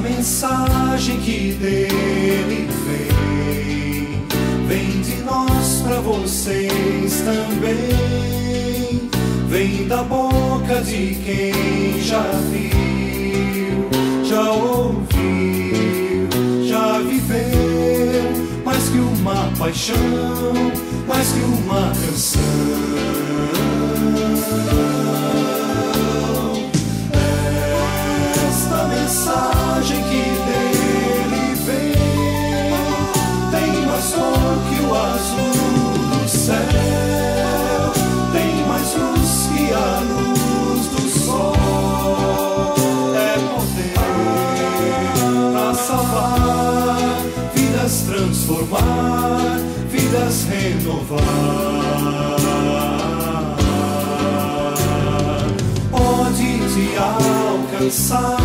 mensagem que dele vem, vem de nós para vocês também. Vem da boca de quem já viu, já ouviu, já viveu, mais que uma paixão, mais que uma canção. Transformar, vidas renovar. Pode te alcançar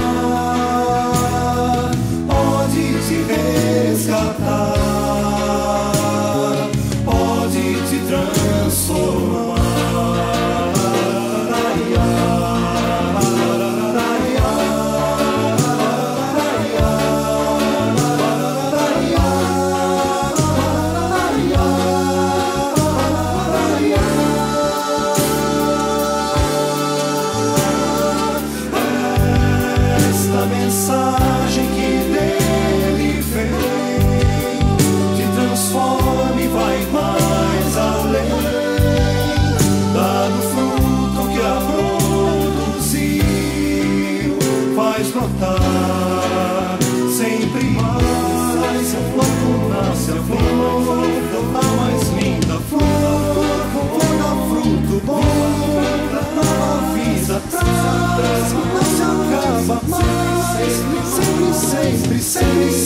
brotar sempre mais. Se a flor nasce a flor, a mais linda flor, flor o fruto bom, não avisa traz não se acaba mais. Sempre, sempre, sempre, sempre.